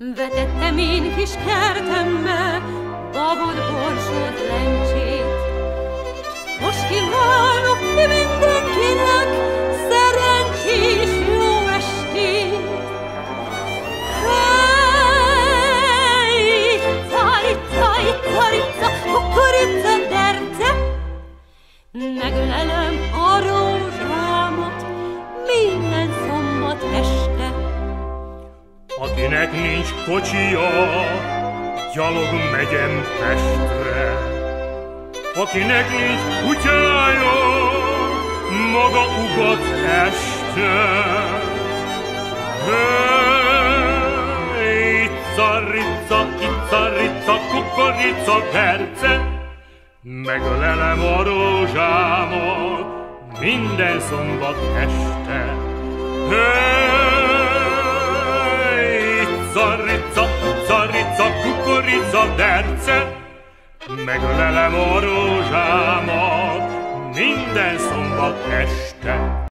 Vetettem én kis kertembe babod, borsod, lencsét. Most kívánok mindenkinek szerencsés jó estét. Hey, carica, carica, kukorica, derce, megölelem Akinek nincs kocsia, gyalog megyem Pestre. Akinek nincs kutyája, maga ugat este. Hey, Icca-rica, icca-rica, kukorica, perce, megölelem a rózsámat minden szombat este. Hey, Icca-rica, icca-rica, kukorica, derce, megölelem a rózsámat minden szombat este.